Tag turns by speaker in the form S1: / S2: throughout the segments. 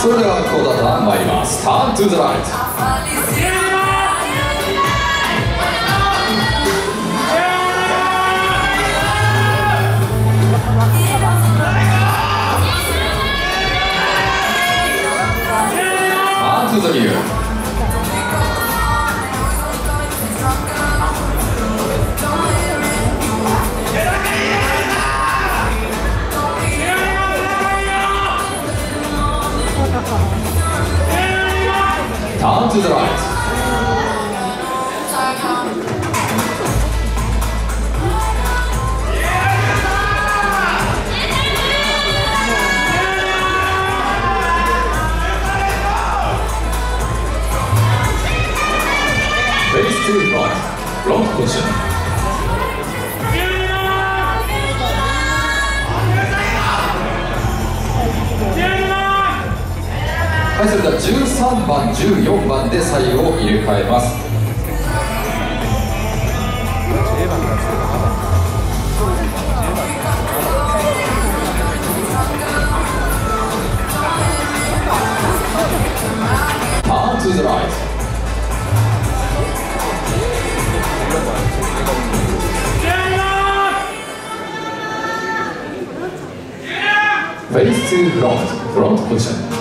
S1: それではコーダターン参ります。ターントゥーザライト。ター。ターントゥーザライはい、それでは13番、14番で左右を入れ替えます。ターントゥーザライト。フェイスト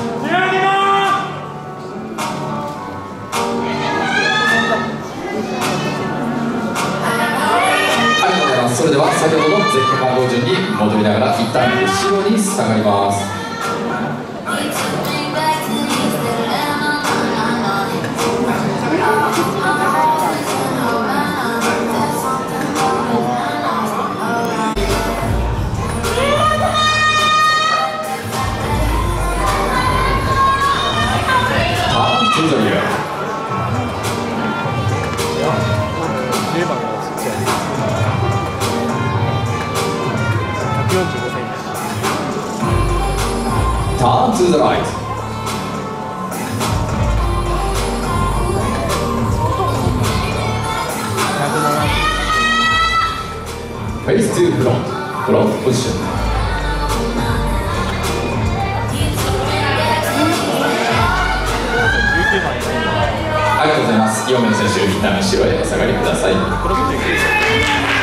S1: れでは先ほどの絶景番号順に戻りながら一旦後ろに下がります。ターントポジション。
S2: 19番や
S1: ありがとうございます。4名の選手、一旦後ろへお下がりください。
S2: これも19番